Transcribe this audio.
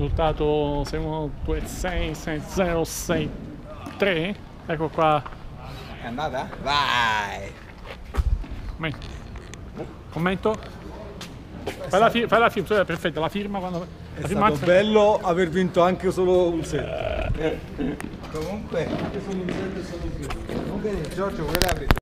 risultato 6 ecco qua È andata? Vai! Commento fai la, fi- fai la firma cioè, perfetta la firma quando È la stato bello aver vinto anche solo un set. Eh, eh. Comunque, Anche solo un set e un set. comunque Giorgio, vuoi aprire?